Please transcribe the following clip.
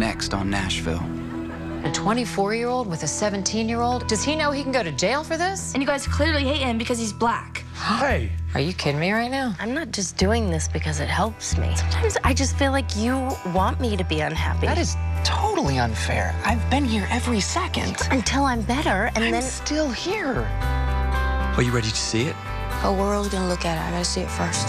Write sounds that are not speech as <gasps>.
Next on Nashville. A 24 year old with a 17 year old? Does he know he can go to jail for this? And you guys clearly hate him because he's black. <gasps> Hey. Are you kidding me right now? I'm not just doing this because it helps me. Sometimes I just feel like you want me to be unhappy. That is totally unfair. I've been here every second. Until I'm better, and I'm then. still here. Are you ready to see it? Oh, we're all gonna look at it. I gotta see it first.